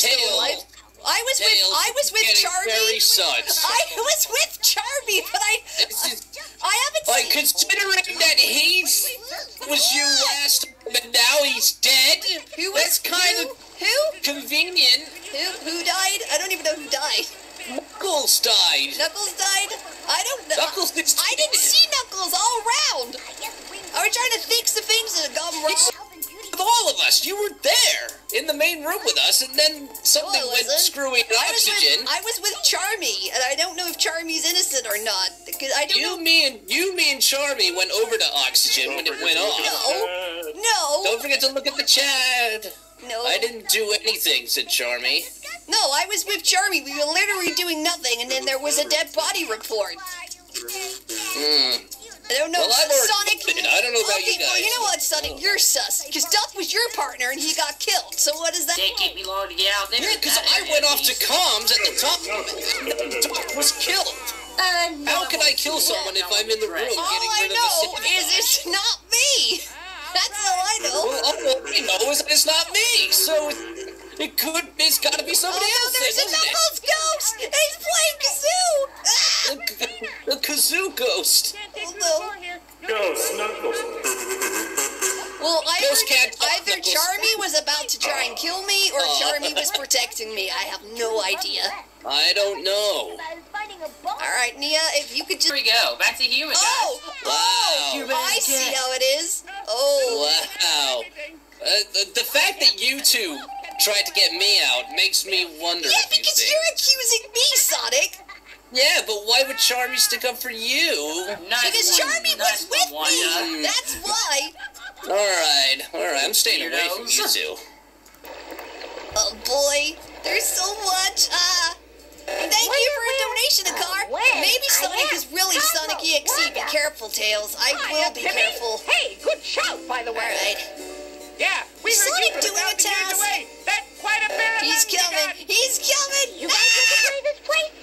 still Tail. alive. I was with Tails I was with getting Charmy. very sus. I was with Charmy, but I just- I haven't Like, seen considering that he's was you last, but now he's dead. who was That's kind who, of who convenient. who who died. I don't even know who died. Knuckles died. Knuckles died. I don't know. Knuckles I didn't see Knuckles all around. I was trying to think the things that had gone wrong. With all of us, you were there in the main room with us, and then something No, went screwy in I was with I was with Charmy, and I don't know if Charmy's innocent or not. Because I don't You, know. me, and you, me, and Charmy went over to oxygen when it went off. No, no, Don't forget to look at the chat. no. I didn't do anything," said Charmy. No, I was with Charmy. We were literally doing nothing, and then there was a dead body report. Hmm. I don't know Well, if I've Sonic. did it. I don't know about okay, you well, you know what, Sonic? Uh, You're sus. Because Duck was your partner, and he got killed. So what is that? Can't keep me long to get out there. Yeah, because I went off to comms at the top, and then Doc was killed. How can I kill someone if I'm in the room All getting I rid of know is it's not me. That's all I know. Well, all I know is it's not me, so it could, it's got to be Oh somebody no, else, there's a then, isn't it? Knuckles ghost, he's playing kazoo. Ah! The, the kazoo ghost. Although, Ghost, Knuckles. well, I Ghost can't either Knuckles. Charmy was about to try and kill me, or Oh. Charmy was protecting me. I have no idea. I don't know. All right, Nia, if you could just. Here we go. Back to human. guys. Oh, oh, Wow. I see how it is. Oh, Wow. Uh, the, the fact that you two tried to get me out makes me wonder yeah, because things. you're accusing me, Sonic. Yeah, but why would Charmy stick up for you? Nice Because one, Charmy nice was with one, me. Wanda. That's why. Alright, alright, I'm staying away from you two. Oh boy, there's so much. Uh, thank you for a donation, a car. Maybe Sonic is really Sonic EXE. Be careful, Tails. I will be careful. Hey, good shout, by the way. right. Yeah, we heard Sonic you for doing He's lungs you coming. He's coming. You guys want to play this place?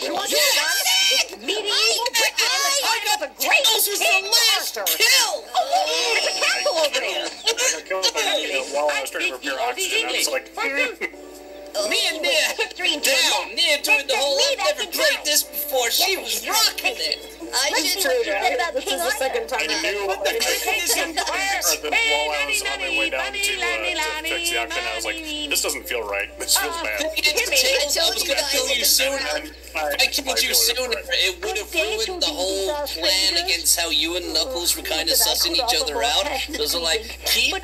You want to Sonic? Medieval I, Britain I, I got the great This was the King last Arthur. kill! Oh, there's a castle over there. I got killed by you know, while I was trying to repair oxygen. I was like, Oh, Me and Nia down. Nia doing the whole me I've never played this before. She was rocking it. I Listen should. to what you said about King Arthur. I knew What the I heck is in or the, while I was on my way down to, uh, to fix the oxygen, I was like, this doesn't feel right. This feels bad. I told was you gonna guys kill you the sooner. ground. If I killed you sooner, it would have ruined the whole plan against how you and Knuckles were kind of sussing each other out. Those are like, keep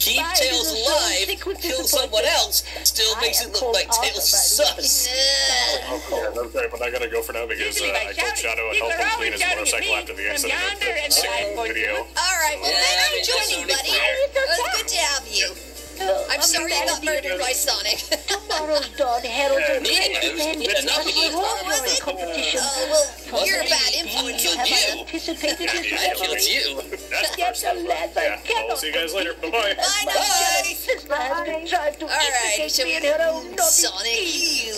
keep Tails alive, kill someone else, still makes it look like Tails is by the way. sus. Uh, Yeah, that's right, but I gotta go for now because uh, I told. Shadow I'd People help are him always clean his at motorcycle me after the from yonder and the then I sick point video. all right. Well, Yeah, thanks I for joining, buddy. fair. It was good to have you. I'm sorry you got murdered by Sonic. Tomorrow's dawn heralds a Me, great it was event. good enough to An competition. Oh well, you're a bad I influence killed on you. him. Anticipated this I killed you. That's the Yet first the time. lads I Yeah, cannot I'll see you guys later. Bye bye. Bye My now. jealous sister has been to All right, so me in her own naughty Sonic, you,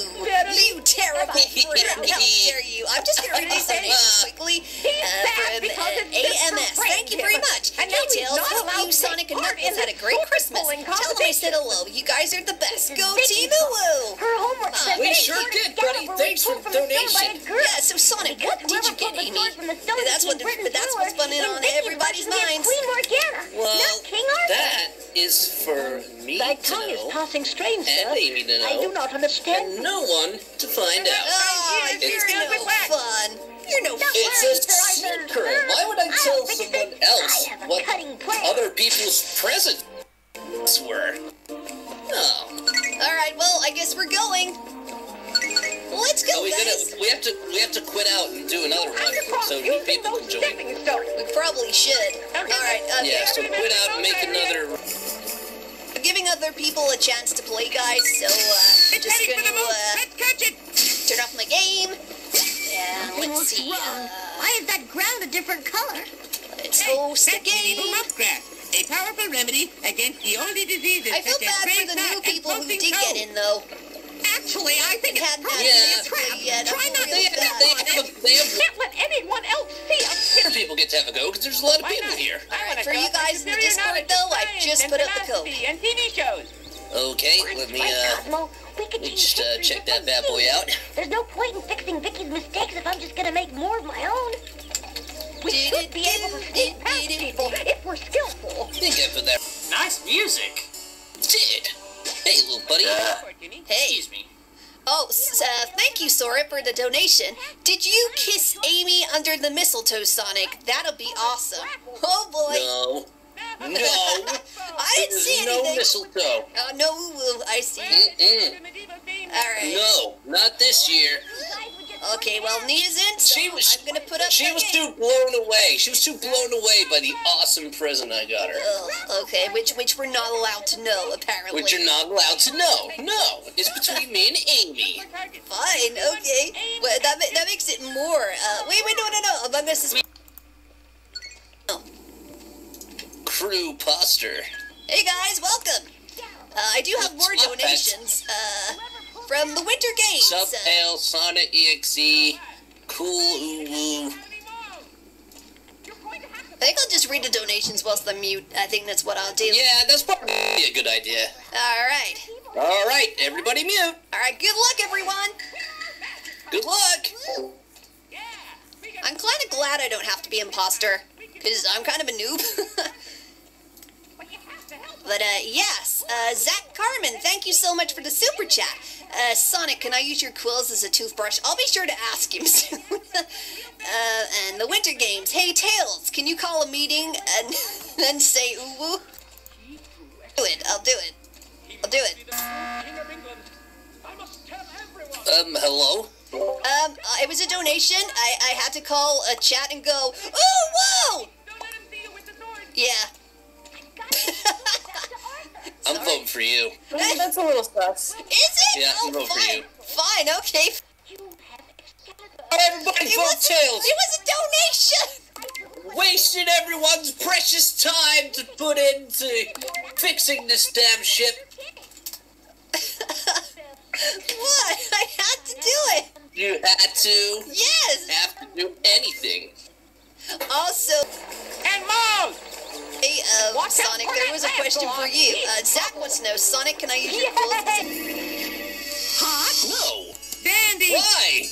you terrible friend! How dare you? I'm just gonna read this donation quickly uh, sad from because uh, it's just AMS. Thank you very much. And now he's Tails, not hope allowed you, to Sonic, and part Knuckles in had a the great Christmas. Tell them I said hello. You guys are the best. Go Team Woo! Her homework Uh, says we sure did, buddy. Thanks for the the stone by a donation. girl. Yeah, so Sonic, what did you get, the Amy? sword from the stone That's what, became but that's what's ruler, bunning and on everybody's was minds. Queen Morgana, Well, not King Arthur. that is for me Thy to tongue is know, passing strange, and sir. Amy to I do not understand. and no one to find out. Oh, It's you're no with fun. You're no fun. It's a secret. Why would I tell someone else I have a what other people's presents were? Are we guys. gonna? We have to. We have to quit out and do another one so new people can join. We probably should. All right, uh, Yeah, so quit out and make another. I'm giving other people a chance to play, guys. So uh, I'm just gonna uh, Let's catch it. turn off my game. And Nothing let's looks see. wrong. Uh, Why is that ground a different color? let's host the That's game. A powerful remedy against the only diseases I feel such as bad gray for the new people who did get in, though. Actually, I think it's Had probably Yeah. a trap. Yeah, Try don't not to feel They, step they, on have, it. they have Can't let anyone else see us. other people get to have a go because there's a lot of Why people not? here. I wanna For go you guys in the Discord, though, I science just put up the code. philosophy And TV shows. Okay, let me uh, let me just uh, check that bad boy out. There's no point in fixing Vicky's mistakes if I'm just gonna make more of my own. We should be able to skate past people if we're skillful. I think I put that. Nice music. Did. Hey, little buddy. Hey. Excuse me. Oh, uh, thank you, Sora, for the donation. Did you kiss Amy under the mistletoe, Sonic? That'll be awesome. Oh boy. No. No. I didn't see no mistletoe. Oh, no, I see. Mm-mm. All right. No, not this year. Okay, well, Nia's in, so She was- I'm gonna put up She was game. too blown away. She was too blown away by the awesome present I got her. Oh, okay, which which we're not allowed to know, apparently. Which you're not allowed to know. No, it's between me and Amy. Fine, okay. Well, that, that makes it more. Uh, wait, wait, no, no, no. Among Us is. Oh. Crew poster. Hey guys, welcome. Uh, I do have more donations uh, from the Winter Games. Pale, Sonic EXE, Cool Uwu. I think I'll just read the donations whilst I'm mute. I think that's what I'll do. Yeah, that's probably a good idea. All right. All right, everybody mute. All right. Good luck, everyone. Good luck. I'm kind of glad I don't have to be imposter, because I'm kind of a noob. but uh, yes, uh, Zach Carmen, thank you so much for the super chat. Uh, Sonic, can I use your quills as a toothbrush? I'll be sure to ask him soon. uh, and the Winter Games, hey Tails, can you call a meeting and then say ooh woo? Do it. I'll do it. I'll do it. Um, hello? Um, uh, it was a donation. I, I had to call a chat and go, ooh, whoa! Yeah. I'm Sorry. voting for you. That's a little sus. Is it? Yeah, oh, I'm voting for you. Fine, okay. Everybody It vote was, Tails. it was a donation! Wasted everyone's precious time to put into fixing this damn ship. What? I had to do it. You had to Yes. have to do anything. Also, And Mom! Hey, Watch out Sonic, there was a question for you. Uh, Zach wants to know, Sonic, can I use your quills? Hot? No. Dandy! Why?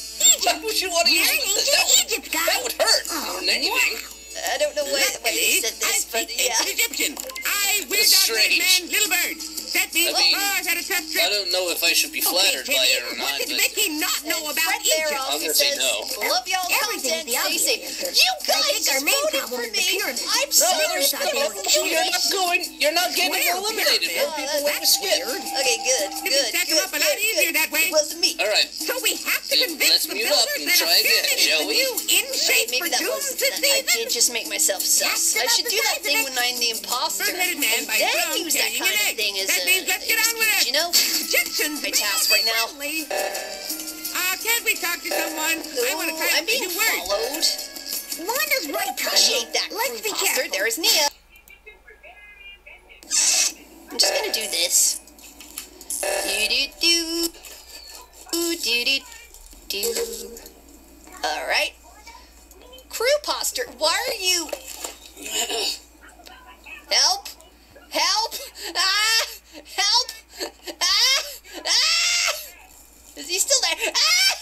Why would you want to use You're it? ancient That would, Egypt, guy. that would hurt more than anything. I don't know why, why they said I but speak yeah. ancient Egyptian. I, weird That's dog man, little bird. That means I mean, had a tough I don't know if I should be flattered by it or not. what did but Vicky not know about Fred there Egypt? also gonna say no. love y'all content, the stay safe. You guys think our just voted no, sorry. there's thought they no, you're not going. You're not getting Well, eliminated. yeah. More people want to skip. Okay, good, You can good, stack 'em good, up a lot good, easier good. that way. It wasn't me. All right. So we have to Let's convince the mute up builders and that try a again, pyramid is shall the we? new in shape Maybe for that dooms was this I did season. just make myself sus. I should do that thing when I'm the imposter, Bird-headed man and by then Brown use that kind of thing as That a means let's get on with it. you know. Egyptians My task right now. Uh, can't we talk to someone? I want to Ooh, try I'm being followed. Right, Appreciate that, Let's be careful. There's Nia. I'm just gonna do this. Do do do do do do do. All right. Crew poster, why are you? Help! Help! Ah! Help! Ah! Ah! Is he still there? Ah!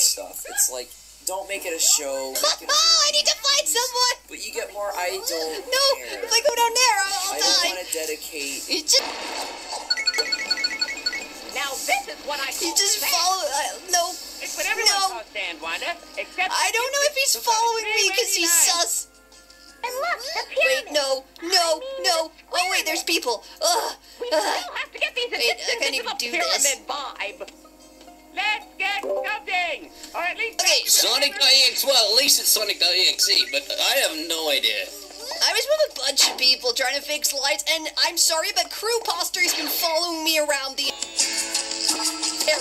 Stuff. It's like, don't make it a show. Make Oh, I need to find someone. But you get more. I don't No, care. if I go down there, I'll, I'll I don't want to dedicate. You just, Now this is what I you just follow. Uh, no, It's what everyone No. calls stand, Wanda. Except I don't know if he's following me because he's sus. And look, the Wait, pyramid. no, no, no. Oh wait, there's people. Ugh. We Ugh. still have to get these Wait, I can't into even the do this. pyramid vibe. Let's get sculpting, or at least Okay, Sonic EX. Well, at least it's Sonic EXE, but I have no idea. I was with a bunch of people trying to fix lights, and I'm sorry, but Crew Poster's been following me around the.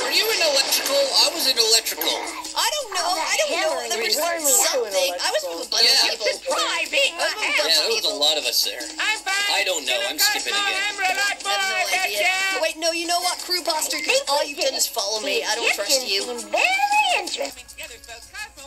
Were you in electrical? I was in electrical. I don't know. I don't know. There was something. I was with a bunch Yeah. of people. try being I was with a a bunch Yeah, of there was a people. lot of us there. I'm fine. I don't know, I'm skipping again. I have no idea. Wait, no, you know what, Crew Poster? Because all you've done is follow me. I don't trust you. Egyptians seem very interesting.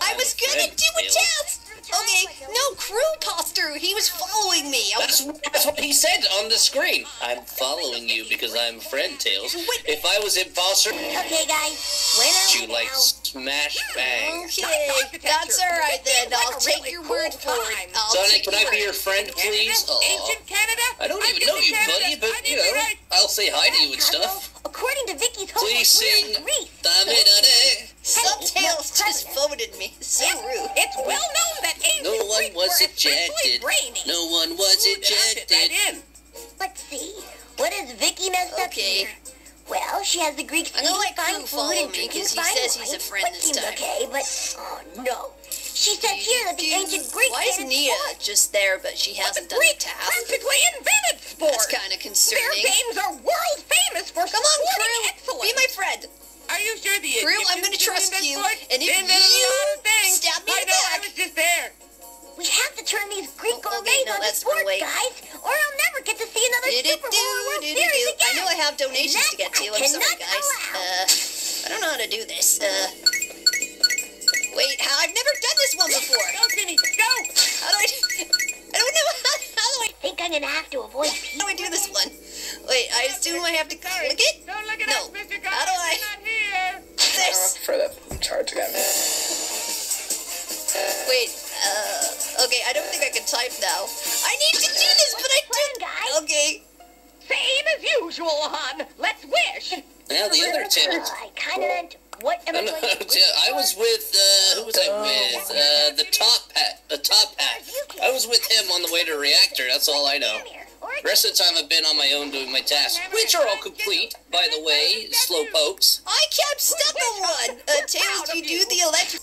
I was gonna do a Bill. test. Okay, no, crew poster. He was following me. Was, That's, that's what he said on the screen. I'm following you because I'm friend Tails. If I was imposter, Okay, guys. When are you like now? smash hmm, bang. okay, that's all right then. I'll take your word for it. I'll Sonic, can I be your friend, please? Aw. Ancient oh. Canada? I don't even know you, Canada. buddy, but you know, I'll say hi to you and stuff. According to Vicky's homework, Please we're sing in Greece. Dame Dade. Some Hey, just voted me. So rude. It's well known that ancient No one was were especially ejected. brainy. No one was Ooh, did I fit ejected. in? Let's see. What has Vicky messed up here? Well, she has the Greeks I'm gonna fine food follow and me, drinking 'cause he fine says he's a friend what this seems time. okay, but oh no. She said here that the ancient Greeks Why is hated Nia sports. just there, but she hasn't done a Greeks task? practically invented sport. That's kind of concerning. Their games are world famous for Come on, Crew. excellence. Be my friend. Are you sure the Crew, I'm gonna trust invented you, sports? and if Invented you a lot of things. stab me I in the know, I back- was just there. We have to turn these Greek Oh, okay, gourmets no, onto that's sports, wait. guys, or I'll never get to see another Super Bowl or World Do-do-do, Series do-do-do. again. I know I have donations to get to. I I'm sorry, guys. Uh, I don't know how to do this. Uh, wait, how, I've never done this one before. Go, Jimmy, go. How do I? I don't know how, how do I I think I'm gonna have to avoid how do I do this one? Wait, I assume I have to Sorry. click it. Don't look at No. us, type now. I need to do this, but I plan, did. guys? Okay. Same as usual, hon. Let's wish. Now the other two. I kinda meant, what am I, I going to? I was with uh, who was I with? Uh, the top hat, the top hat. I was with him on the way to reactor. That's all I know. The rest of the time I've been on my own doing my tasks, which are all complete, by the way. Slow pokes. I kept stuck on one. Uh, Tails, you do the electric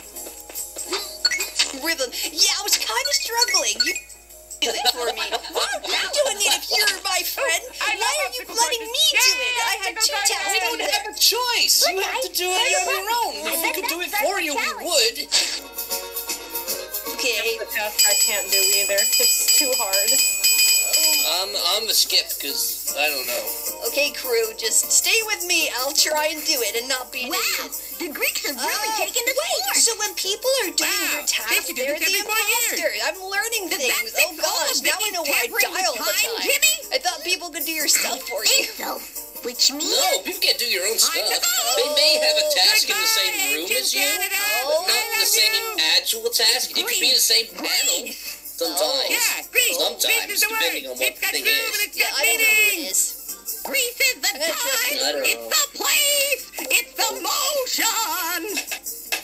rhythm. Yeah, I was kind of struggling. You do it for me. I'm doing it if you're my oh, friend. I Why are you letting me do it? Yay, I had two obstacle courses. tasks. We don't have a choice. You have to do it on your own. If we could do it for you, we would. Okay. The task I can't do either. It's too hard. I'm I'm a skip because I don't know. Okay, crew, just stay with me. I'll try and do it and not be an Wow, idiot. the Greeks have really ah, Oh, taken the wait, sport. so when people are doing Wow, their tasks, Stacy they're the every imposter. I'm learning Does things. Oh all gosh, of now I know where I tampering dial all the time, time. Jimmy? I thought people could do your stuff for think you. so. Which means No, people can't do your own stuff. know. They may have a task in the same room Ancient as you, Canada. Oh, not I the same you. actual task. It could be the same panel. Sometimes. Yeah, Greece. Sometimes, This is the depending word. on what it's got the thing groove is. and it's Yeah, got I don't know meaning. it is. Greece is the I time. you. I don't It's know. the place. It's the motion.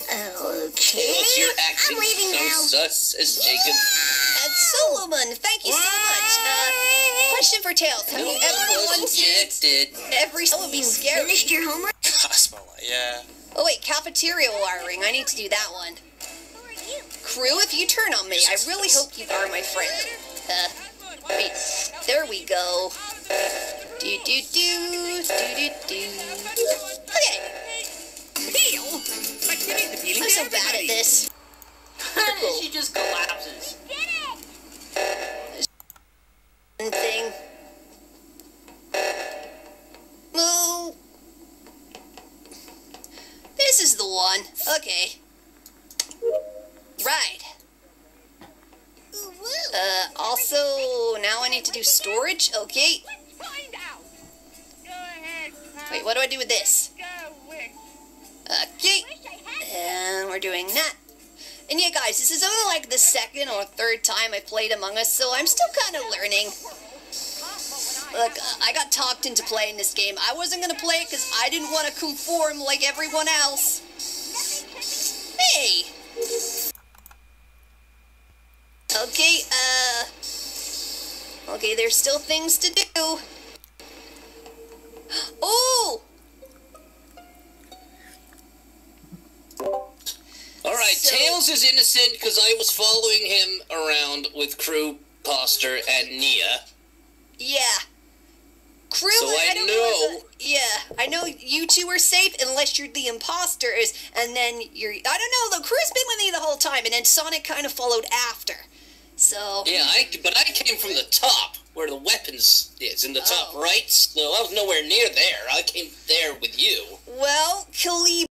okay. Tails, you're acting I'm leaving so now. sus, as Jacob. And Solomon, thank you so much. Uh, question for Tails. Have No you one ever was wanted ejected. every that would be scary. Finished your homework? Cosmo, yeah. Oh wait, cafeteria wiring. I need to do that one. Who are you? Crew, if you turn on me, I really hope you are my friend. Uh, wait, there we go. Do do do do do do. Okay, Peel. But you need the peeling I'm so bad at this. she just collapses. Thing. Moo. This is the one. Okay. Right. Uh, also, now I need to do storage. Okay. Wait, what do I do with this? Okay. And we're doing that. And yeah, guys, this is only like the second or third time I played Among Us, so I'm still kind of learning. Look, I got talked into playing this game. I wasn't gonna play it because I didn't want to conform like everyone else. Hey! Okay, uh... Okay, there's still things to do. Oh! All right, So- Tails is innocent because I was following him around with Crew, Poster, and Nia. Yeah. Crew, So I don't know- if- yeah, I know you two are safe unless you're the imposters, and then you're. I don't know. though. Crew's been with me the whole time, and then Sonic kind of followed after. So. Yeah, I but I came from the top where the weapons is in the top Oh. right. So I was nowhere near there. I came there with you. Well, Khalib